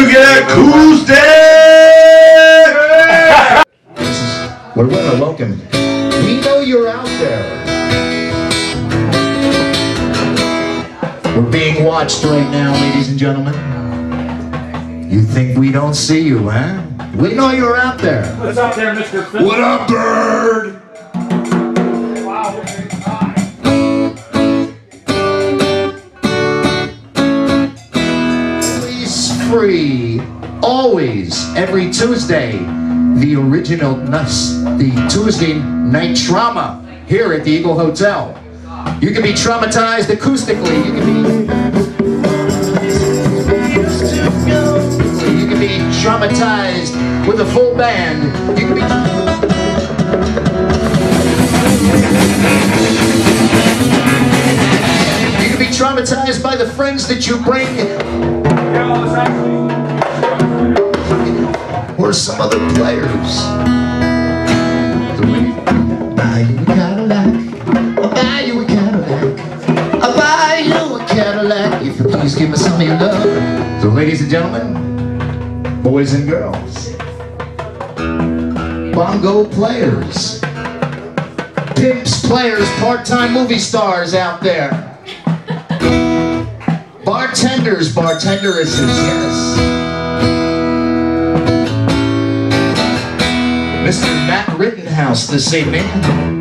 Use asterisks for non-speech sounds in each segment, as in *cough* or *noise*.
ready to get acoustic! We're well, welcome. We know you're out there. We're being watched right now, ladies and gentlemen. You think we don't see you, huh? We know you're out there. What's up there, Mr. Phil? What up, bird? Tuesday. The original, nuts, the Tuesday night trauma here at the Eagle Hotel. You can be traumatized acoustically. You can be. You can be traumatized with a full band. You can be. You can be traumatized by the friends that you bring or some other players. Buy you a Cadillac, I'll buy you a Cadillac, I'll buy you a Cadillac if you please give me some of your love. So ladies and gentlemen, boys and girls, bongo players, pimps, players, part-time movie stars out there. Bartenders, bartenderesses, yes. Mr. Matt Rittenhouse this evening.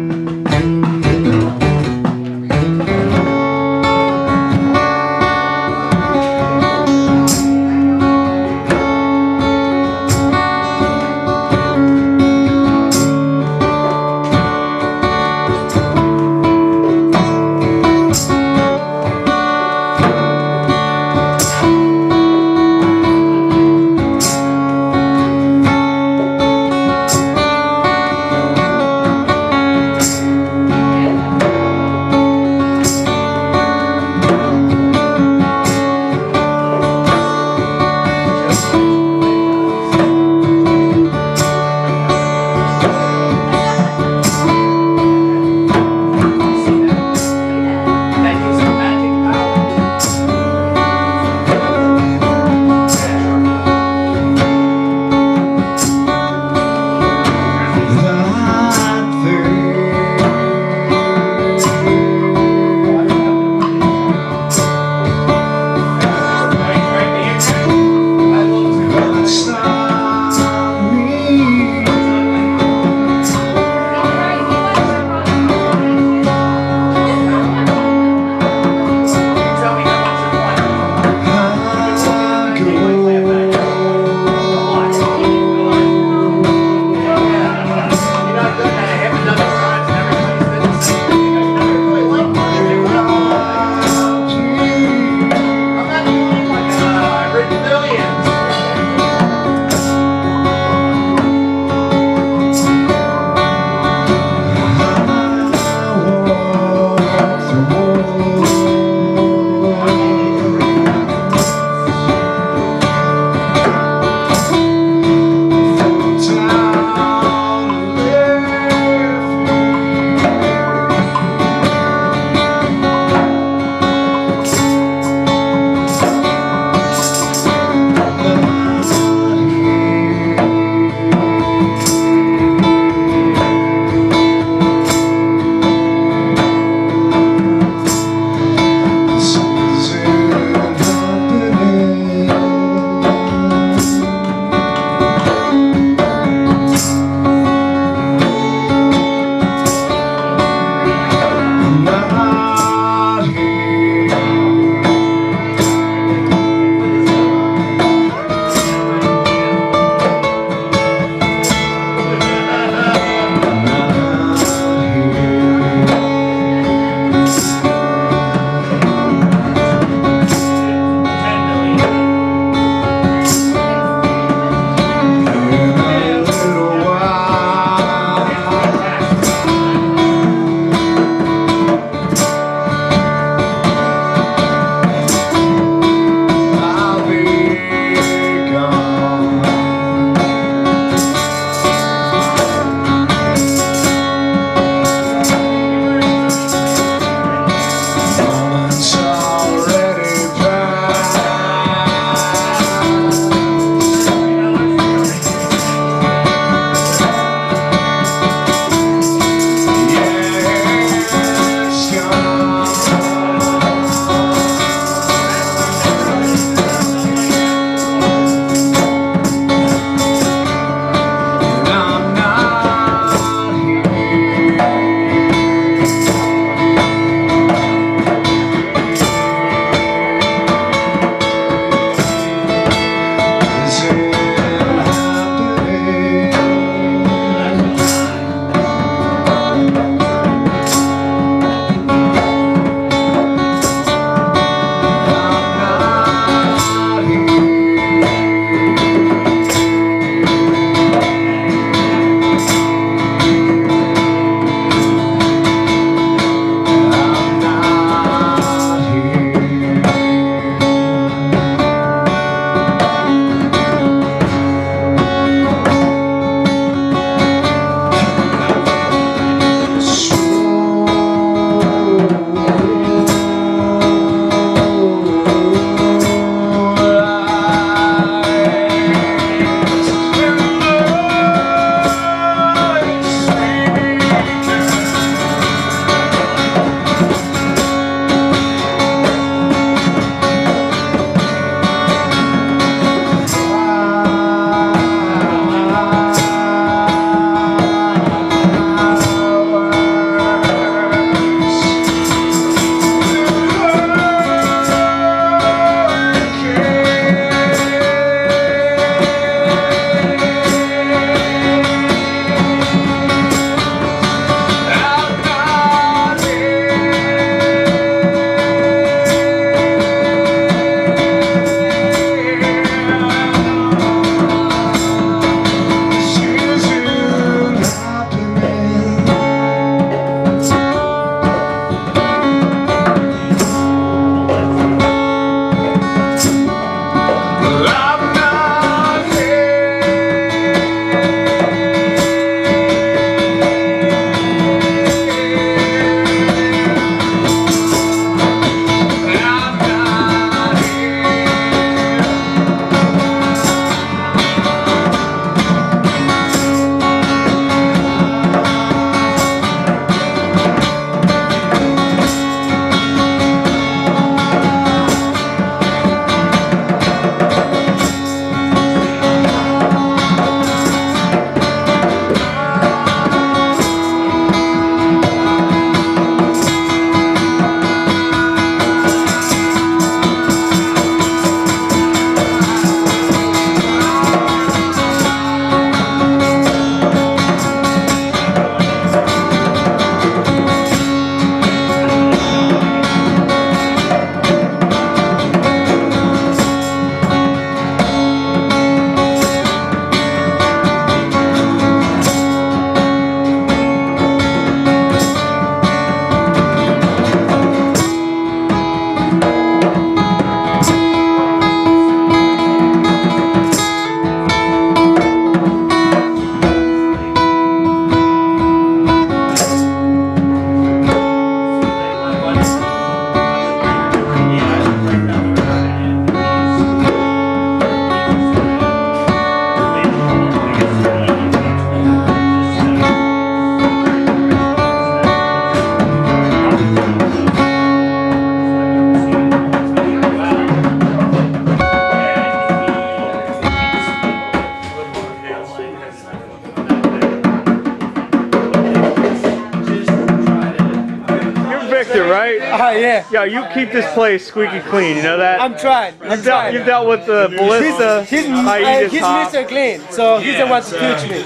Yeah. Yo, you keep this place squeaky clean. You know that? I'm trying. I'm You've dealt, trying. you've dealt with the ballista, He's, uh, he's. Mr. Clean, so he's the one to teach me.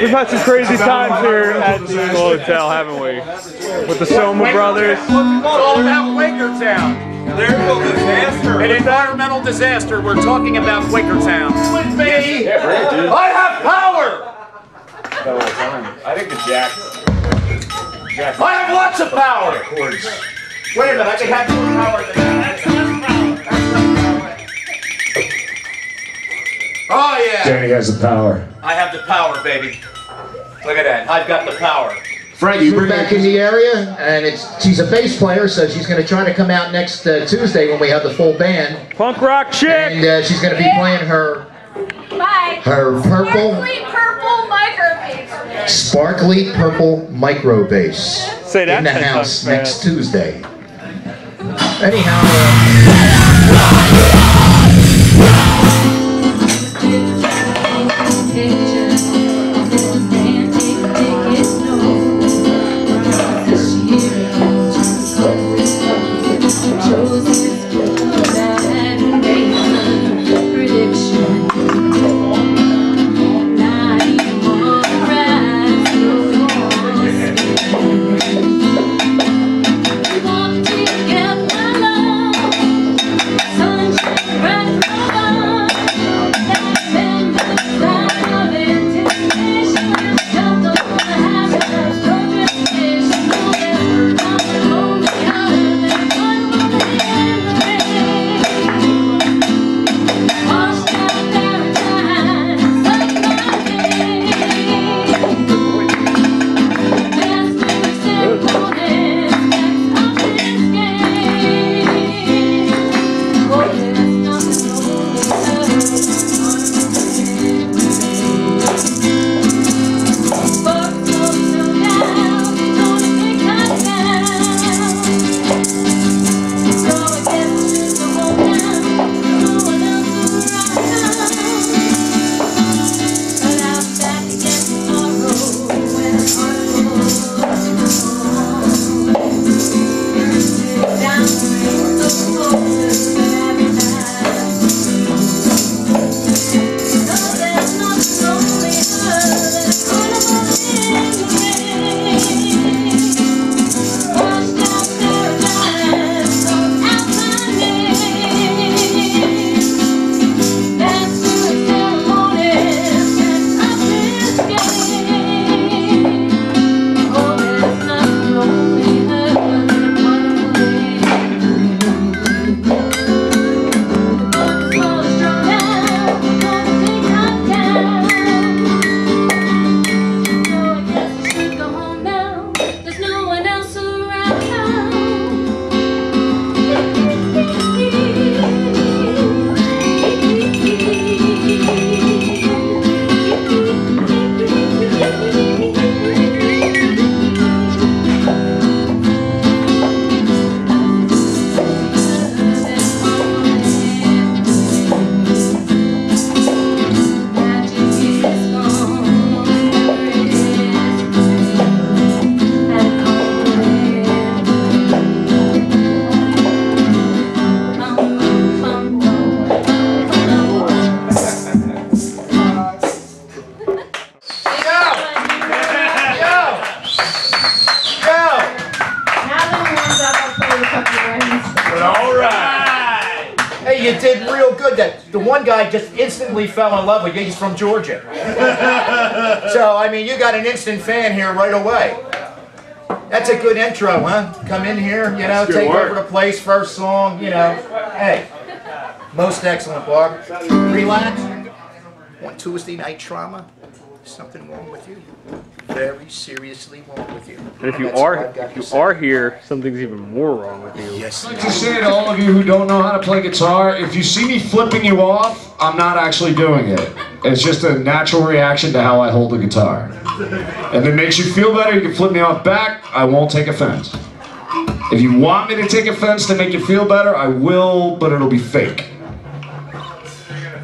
We've had some crazy times here at the Eagle Hotel, haven't we? With the Soma brothers. It's all about Quakertown. There you go, disaster. An environmental disaster. We're talking about Quakertown. With me, I have power. I think the jack. I have lots of power. Wait a minute, I can have more power than that. Oh yeah, Danny has the power. I have the power, baby. Look at that. I've got the power. Frank, you back in the area, and it's she's a bass player, so she's going to try to come out next uh, Tuesday when we have the full band, Punk rock chick! and uh, she's going to be playing her Bye. her purple, Sparkly purple microphone. sparkly purple micro bass Say that in the house next fast. Tuesday. Anyhow. Uh, one guy just instantly fell in love with you. He's from Georgia. *laughs* so I mean, you got an instant fan here right away. That's a good intro, huh? Come in here, you know, take work. over the place, first song, you know. Hey, most excellent, Bob. Relax. Want Tuesday night trauma? Something wrong with you? Very seriously wrong with you. And if you That's are if you are here, something's even more wrong with you. Yes. I'd like to say to all of you who don't know how to play guitar, if you see me flipping you off, I'm not actually doing it. It's just a natural reaction to how I hold the guitar. If it makes you feel better, you can flip me off back. I won't take offense. If you want me to take offense to make you feel better, I will, but it'll be fake.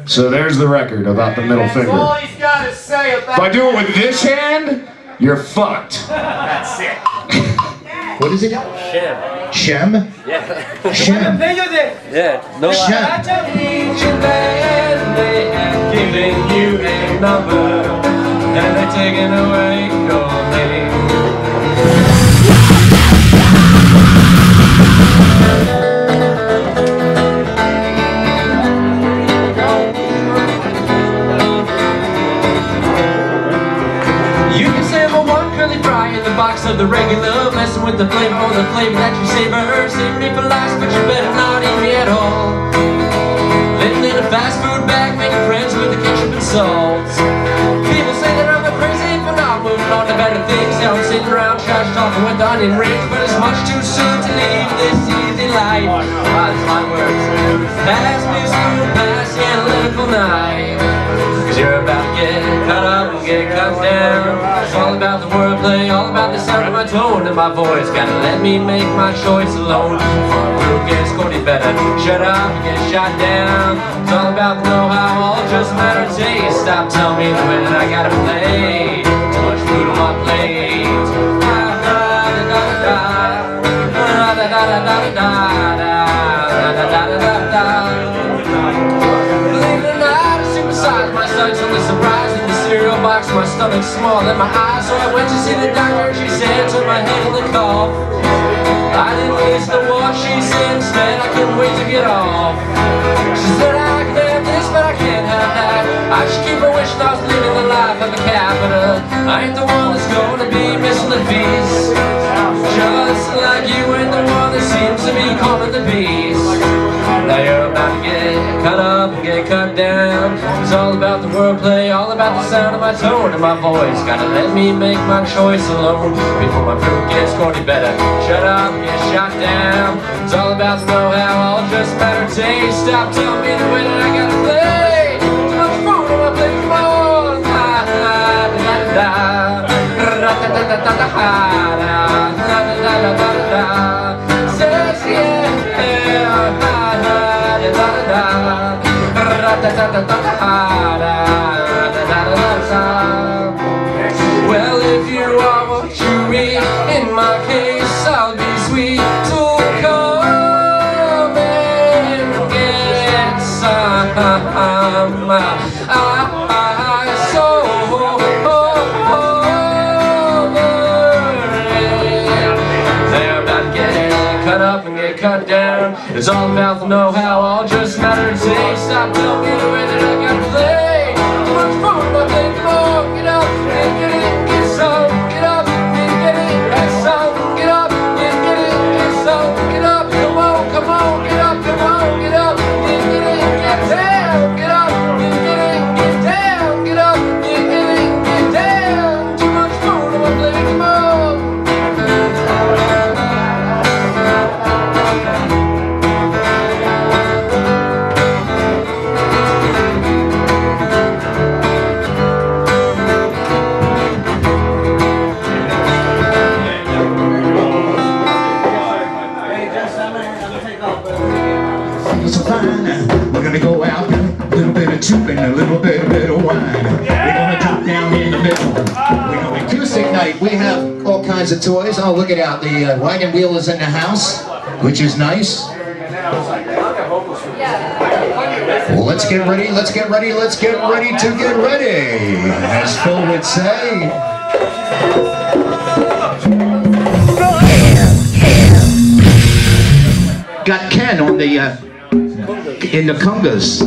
So there's the record about the middle That's finger. all he's got to say about If I do it with this hand, you're fucked. *laughs* That's it. *laughs* What is it? Shem. Shem? Yeah. Shem. *laughs* Yeah. No Shem. Giving you a number and they're taking away your name. With the But it's much too soon to leave this easy life. Ah, that's my words Pass me smooth past the analytical night. Cause you're about to get cut up and get cut down. It's all about the wordplay, all about the sound of my tone. And my voice Gotta let me make my choice alone. Before crew gets scored, better shut up and get shot down. It's all about the know-how, all just a matter of taste. Stop telling me when I gotta play. Too much food on my plate box. My stomach's small and my eyes, so I went to see the doctor. She said, took my hand in the cough. I didn't listen the what she said, instead I couldn't wait to get off. She said, I can have this, but I can't have that. I just keep on wishing I was living the life of a capita. I ain't the one that's gonna be missing the feast. Just like you ain't the one that seems to be calling the beast. Now you're about to get cut up and get cut down. It's all about the wordplay, all about the sound of my tone and my voice. Gotta let me make my choice alone before my fruit gets corny. Better shut up and get shot down. It's all about the know-how, all just a matter taste. Stop telling me the way that I gotta play. Much phone on my come on. La, la, da, da, da. Da, da, da, da, da, da, It's all about the know-how, all just matter of taste. Stop the way that I gotta So fine, we're gonna go out, a little bit of tubing, a little bit, a bit of wine. We're gonna drop down in the middle. We're gonna acoustic night. We have all kinds of toys. Oh, look it out. The uh, wagon wheel is in the house, which is nice. Well, let's get ready, let's get ready, let's get ready to get ready, as Phil would say. Got Ken on the uh, in the congas.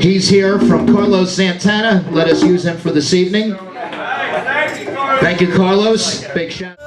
He's here from Carlos Santana. Let us use him for this evening. Thank you, Carlos. Big shout.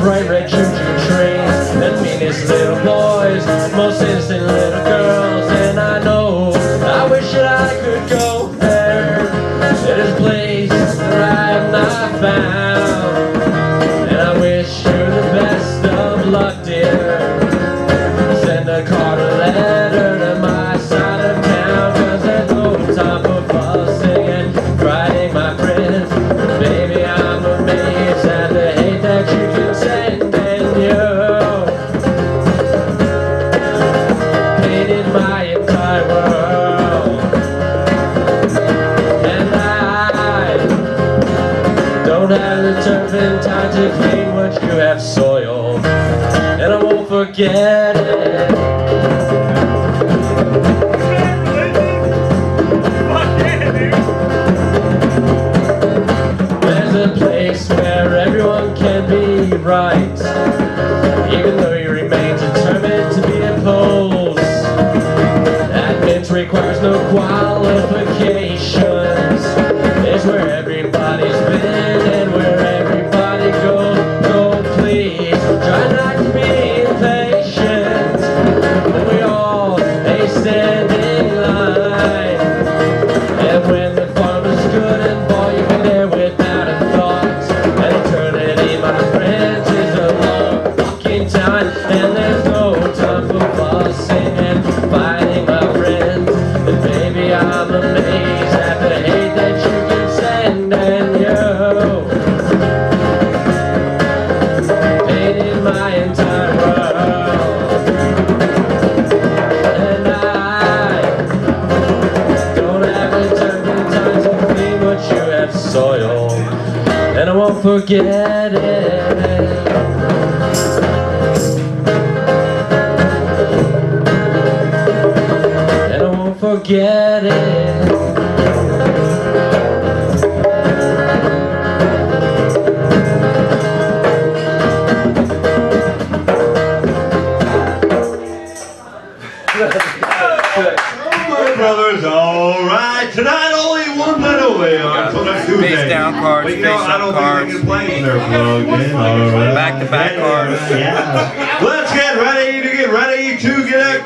bright red choo-choo train. That meanest little boys, most innocent little right. Yeah.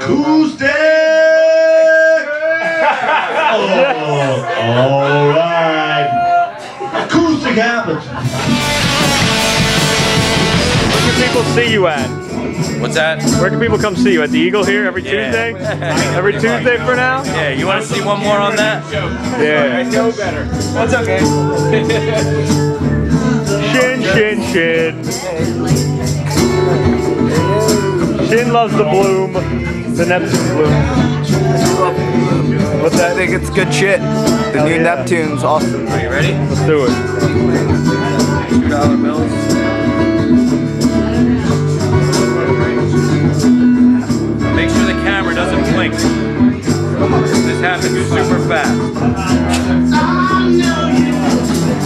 Who's *laughs* oh, all right. Acoustic happens. Where can people see you at? What's that? Where can people come see you? At the Eagle here every yeah. Tuesday? *laughs* every Tuesday for now? Yeah, you want to see one more on that? Yeah. I know better. That's okay. *laughs* shin, shin, shin. Shin loves the bloom. The Neptune Blue. What's that? I think it's good shit. The Hell new yeah. Neptune's awesome. Are you ready? Let's do it. Make sure the camera doesn't blink. This happens super fast.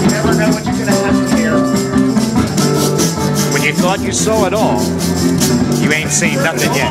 You never know what you're gonna have to hear. When you thought you saw it all ain't seen nothing yet.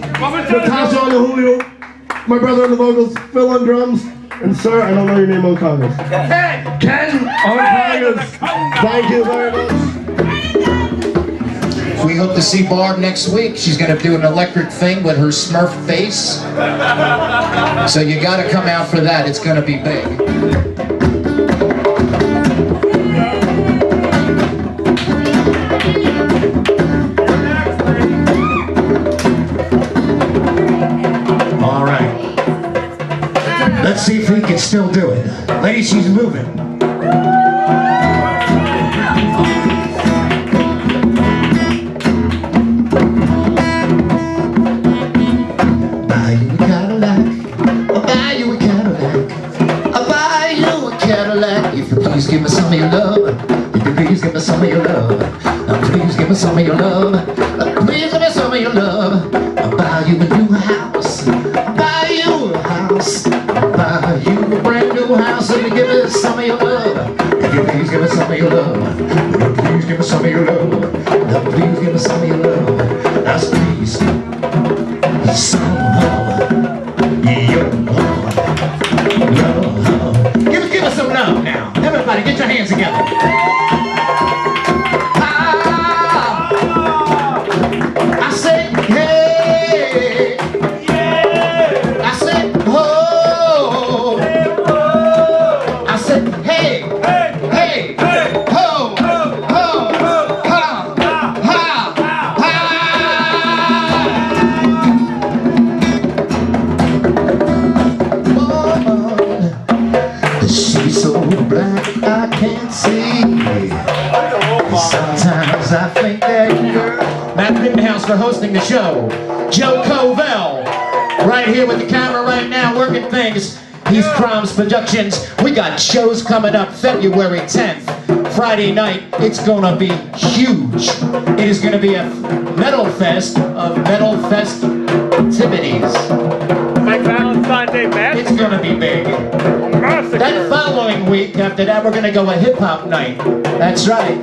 Natasha on the Julio, my brother on the vocals, Phil on drums, and sir, I don't know your name on congas. Ken! Ken on congas. Thank you very much. We hope to see Barb next week. She's going to do an electric thing with her Smurf face. So you got to come out for that. It's going to be big. Still do it. Ladies, she's moving. Buy you a Cadillac. I'll buy you a Cadillac. I'll buy you a Cadillac. If you please give me some of your love. If you please give me some of your love. Uh, please give me some of your love. Please give me some of your love. Rittenhouse for hosting the show. Joe Covell, right here with the camera right now, working things. He's Cromaidz Productions. We got shows coming up February 10th, Friday night. It's gonna be huge. It is gonna be a metal fest of metal festivities. Like Valentine's Day Massacre. It's gonna be big. Massacre. That following week, after that, we're gonna go a hip hop night. That's right.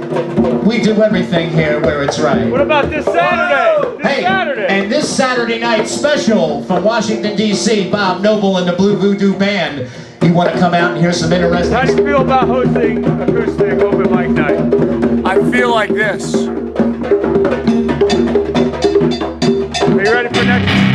We do everything here where it's right. What about this Saturday? This Hey, Saturday. and this Saturday night special from Washington D.C. Bob Noble and the Blue Voodoo Band. You want to come out and hear some interesting? How do you feel about hosting acoustic open mic night? I feel like this. Are you ready for next